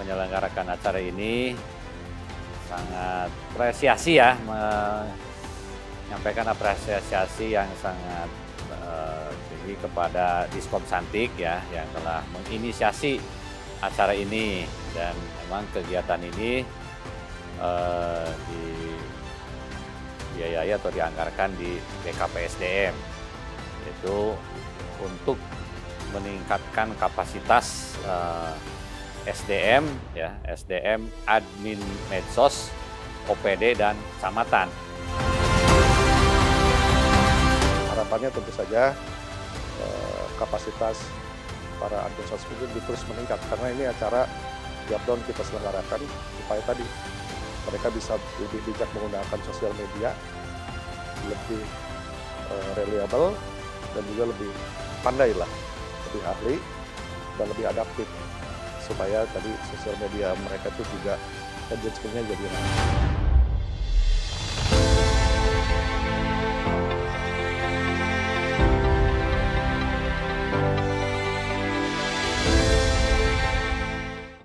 menyelenggarakan acara ini sangat apresiasi ya menyampaikan apresiasi yang sangat uh, kepada Diskom Santik ya yang telah menginisiasi acara ini. Dan memang kegiatan ini uh, dibiayai atau dianggarkan di BKPSDM. Itu untuk meningkatkan kapasitas uh, SDM ya SDM admin medsos OPD dan camatan. Harapannya tentu saja eh, kapasitas para admin sosmed itu terus meningkat karena ini acara Jabdon kita selenggarakan supaya tadi mereka bisa lebih bijak menggunakan sosial media, lebih uh, reliable dan juga lebih pandai lah, lebih ahli dan lebih adaptif supaya tadi sosial media mereka itu juga engagementnya jadi naik.